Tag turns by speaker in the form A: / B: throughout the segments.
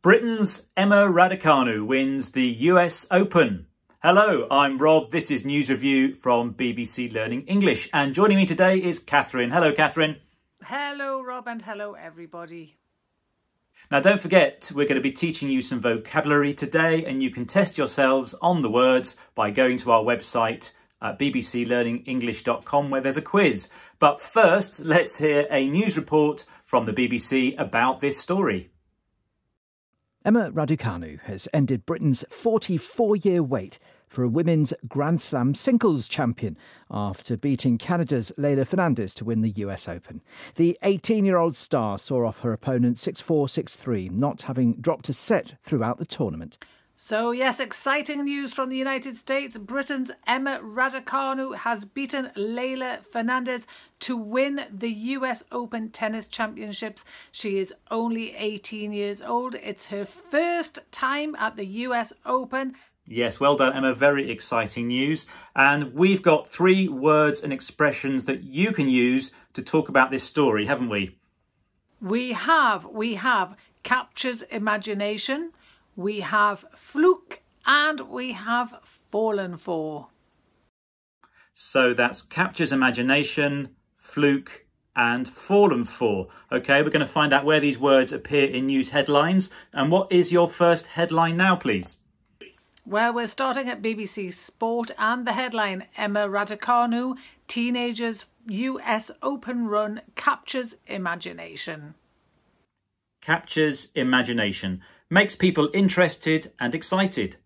A: Britain's Emma Raducanu wins the US Open. Hello, I'm Rob. This is News Review from BBC Learning English. And joining me today is Catherine. Hello, Catherine.
B: Hello, Rob, and hello, everybody.
A: Now, don't forget, we're going to be teaching you some vocabulary today, and you can test yourselves on the words by going to our website at bbclearningenglish.com where there's a quiz. But first, let's hear a news report from the BBC about this story.
C: Emma Raducanu has ended Britain's 44 year wait for a women's Grand Slam singles champion after beating Canada's Leylah Fernandez to win the US Open. The 18 year old star saw off her opponent 6 4 6 3, not having dropped a set throughout the tournament.
B: So, yes, exciting news from the United States. Britain's Emma Raducanu has beaten Leylah Fernandez to win the US Open Tennis Championships. She is only 18 years old. It's her first time at the US Open.
A: Yes, well done, Emma. Very exciting news. And we've got three words and expressions that you can use to talk about this story, haven't we?
B: We have. We have captures imagination we have fluke, and we have fallen for.
A: So that's captures imagination, fluke, and fallen for. Okay, we're going to find out where these words appear in news headlines. And what is your first headline now, please?
B: Well, we're starting at BBC Sport and the headline Emma Raducanu, teenagers US Open run captures imagination.
A: Captures imagination makes people interested and excited.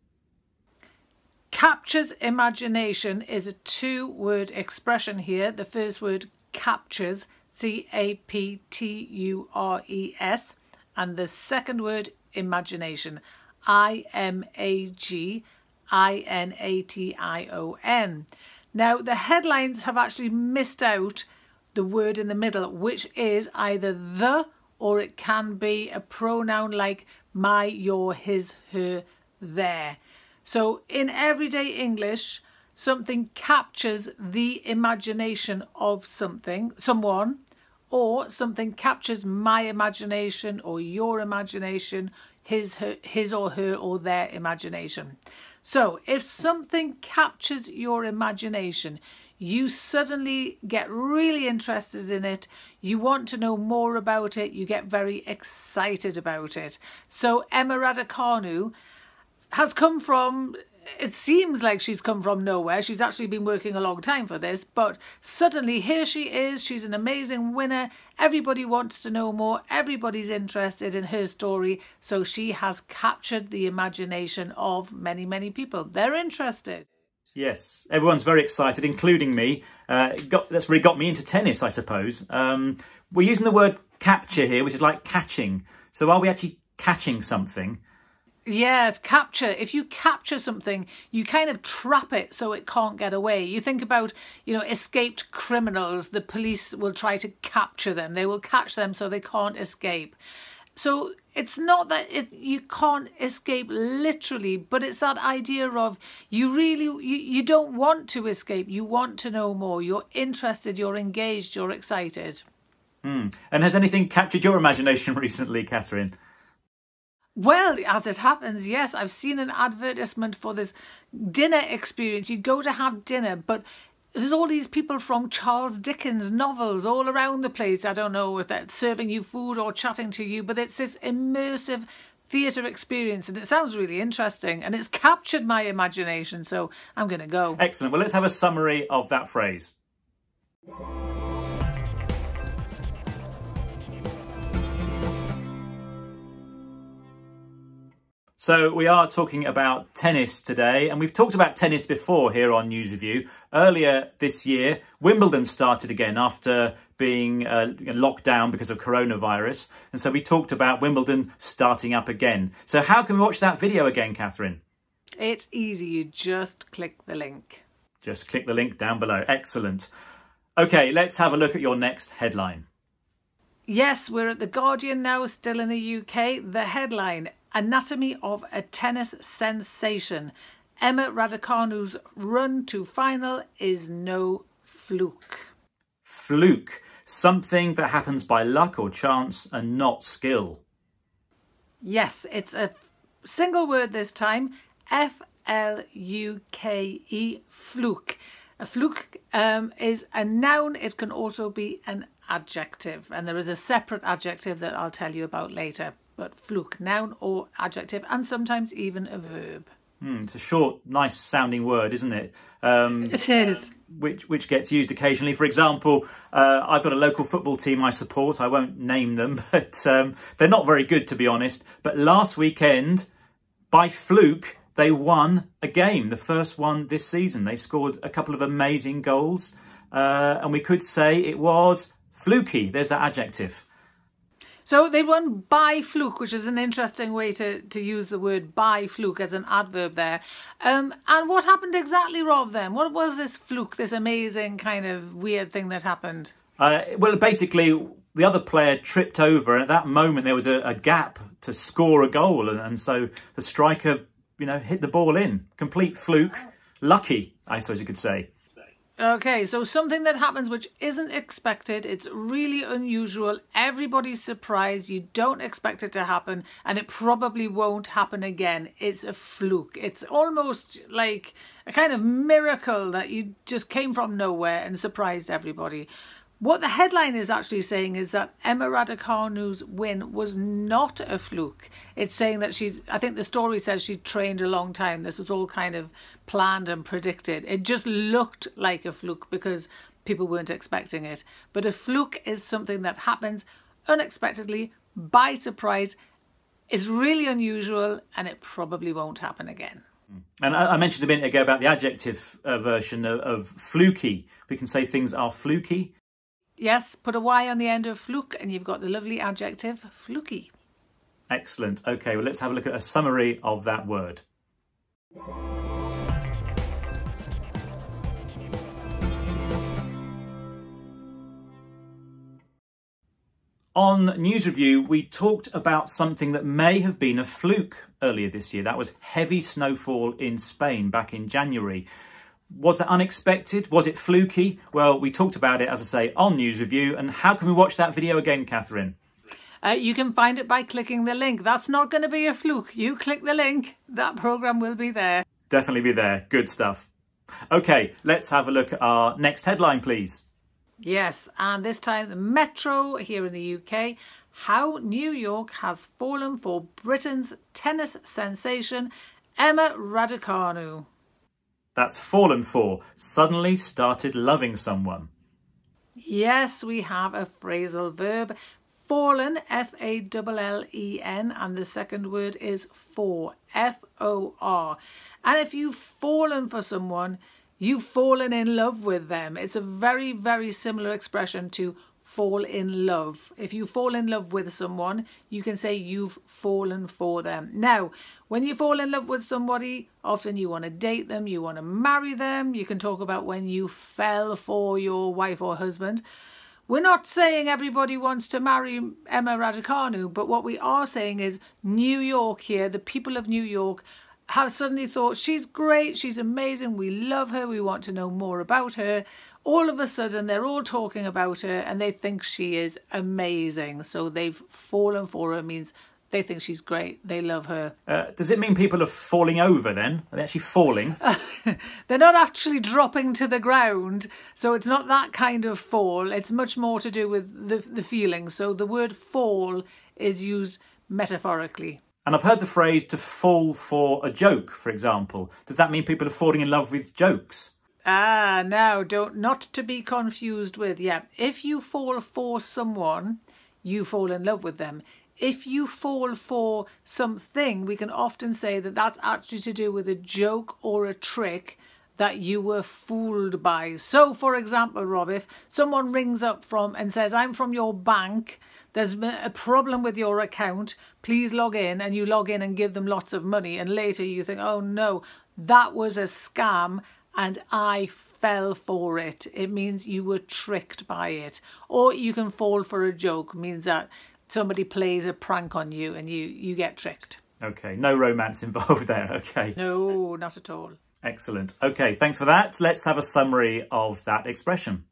B: Captures imagination is a two word expression here. The first word captures, C A P T U R E S, and the second word imagination, I M A G I N A T I O N. Now, the headlines have actually missed out the word in the middle, which is either the or it can be a pronoun like my, your, his, her, their. So in everyday English, something captures the imagination of something, someone, or something captures my imagination or your imagination, his, her, his or her or their imagination. So if something captures your imagination, you suddenly get really interested in it, you want to know more about it, you get very excited about it. So Emma Raducanu has come from it seems like she's come from nowhere. She's actually been working a long time for this, but suddenly here she is. She's an amazing winner. Everybody wants to know more. Everybody's interested in her story. So she has captured the imagination of many, many people. They're interested.
A: Yes, everyone's very excited, including me. Uh, got, that's really got me into tennis, I suppose. Um, we're using the word capture here, which is like catching. So are we actually catching something?
B: Yes, capture. If you capture something, you kind of trap it so it can't get away. You think about, you know, escaped criminals. The police will try to capture them. They will catch them so they can't escape. So it's not that it you can't escape literally, but it's that idea of you really you, you don't want to escape. You want to know more. You're interested. You're engaged. You're excited.
A: Hmm. And has anything captured your imagination recently, Catherine?
B: Well, as it happens, yes, I've seen an advertisement for this dinner experience. You go to have dinner, but there's all these people from Charles Dickens novels all around the place. I don't know if they're serving you food or chatting to you, but it's this immersive theatre experience and it sounds really interesting and it's captured my imagination, so I'm going to go.
A: Excellent. Well, let's have a summary of that phrase. So we are talking about tennis today, and we've talked about tennis before here on News Review. Earlier this year, Wimbledon started again after being uh, locked down because of coronavirus. And so we talked about Wimbledon starting up again. So how can we watch that video again, Catherine?
B: It's easy. You just click the link.
A: Just click the link down below. Excellent. Okay, let's have a look at your next headline.
B: Yes, we're at The Guardian now, still in the UK. The headline Anatomy of a Tennis Sensation. Emma Raducanu's run to final is no fluke.
A: Fluke. Something that happens by luck or chance and not skill.
B: Yes, it's a single word this time. F L U K E, fluke. A fluke um, is a noun. It can also be an adjective, and there is a separate adjective that I'll tell you about later. But fluke, noun or adjective, and sometimes even a verb.
A: Mm, it's a short, nice sounding word, isn't it? Um,
B: it is.
A: Which which gets used occasionally. For example, uh, I've got a local football team I support. I won't name them, but um, they're not very good to be honest. But last weekend, by fluke, they won a game, the first one this season. They scored a couple of amazing goals, uh, and we could say it was fluky. There's that adjective.
B: So they won by fluke, which is an interesting way to, to use the word by fluke as an adverb there. Um, and what happened exactly, Rob, then? What was this fluke, this amazing kind of weird thing that happened?
A: Uh, well, basically, the other player tripped over, and at that moment there was a, a gap to score a goal, and, and so the striker you know, hit the ball in. Complete fluke. Lucky, I suppose you could say.
B: Okay, so something that happens which isn't expected, it's really unusual, everybody's surprised, you don't expect it to happen, and it probably won't happen again. It's a fluke. It's almost like a kind of miracle that you just came from nowhere and surprised everybody. What the headline is actually saying is that Emma Raducanu's win was not a fluke. It's saying that she, I think the story says she trained a long time. This was all kind of planned and predicted. It just looked like a fluke because people weren't expecting it. But a fluke is something that happens unexpectedly, by surprise. It's really unusual and it probably won't happen again.
A: And I mentioned a minute ago about the adjective uh, version of, of fluky. We can say things are fluky
B: Yes, put a Y on the end of fluke and you've got the lovely adjective fluky.
A: Excellent. Okay, well, let's have a look at a summary of that word. On News Review, we talked about something that may have been a fluke earlier this year. That was heavy snowfall in Spain back in January. Was that unexpected? Was it fluky? Well, we talked about it, as I say, on News Review. And how can we watch that video again, Catherine?
B: Uh, you can find it by clicking the link. That's not going to be a fluke. You click the link, that programme will be there.
A: Definitely be there. Good stuff. Okay, let's have a look at our next headline, please.
B: Yes, and this time the Metro here in the UK. How New York has fallen for Britain's tennis sensation Emma Raducanu.
A: That's fallen for, suddenly started loving someone.
B: Yes, we have a phrasal verb, fallen, F-A-L-L-E-N, and the second word is for, F-O-R. And if you've fallen for someone, you've fallen in love with them. It's a very, very similar expression to fall in love. If you fall in love with someone, you can say you've fallen for them. Now, when you fall in love with somebody, often you want to date them, you want to marry them. You can talk about when you fell for your wife or husband. We're not saying everybody wants to marry Emma Raducanu, but what we are saying is New York here, the people of New York have suddenly thought she's great, she's amazing, we love her, we want to know more about her all of a sudden they're all talking about her and they think she is amazing. So they've fallen for her means they think she's great. They love her.
A: Uh, does it mean people are falling over then? Are they actually falling?
B: They're not actually dropping to the ground. So it's not that kind of fall. It's much more to do with the, the feeling. So the word fall is used metaphorically.
A: And I've heard the phrase to fall for a joke, for example. Does that mean people are falling in love with jokes?
B: Ah, now don't not to be confused with. Yeah, if you fall for someone, you fall in love with them. If you fall for something, we can often say that that's actually to do with a joke or a trick that you were fooled by. So, for example, Rob, if someone rings up from and says, I'm from your bank, there's a problem with your account, please log in, and you log in and give them lots of money, and later you think, oh no, that was a scam and I fell for it. It means you were tricked by it. Or you can fall for a joke, means that somebody plays a prank on you and you, you get tricked.
A: Okay, no romance involved there, okay.
B: No, not at all.
A: Excellent. Okay, thanks for that. Let's have a summary of that expression.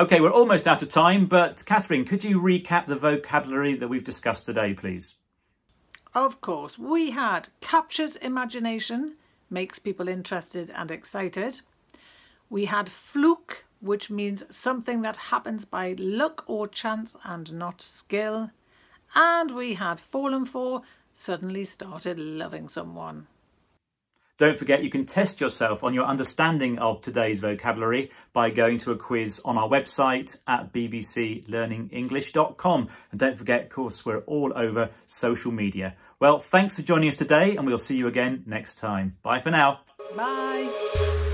A: Okay, we're almost out of time, but Catherine, could you recap the vocabulary that we've discussed today, please?
B: Of course, we had captures imagination, makes people interested and excited. We had fluke, which means something that happens by luck or chance and not skill. And we had fallen for, suddenly started loving someone.
A: Don't forget you can test yourself on your understanding of today's vocabulary by going to a quiz on our website at bbclearningenglish.com. And don't forget, of course, we're all over social media. Well, thanks for joining us today and we'll see you again next time. Bye for now.
B: Bye.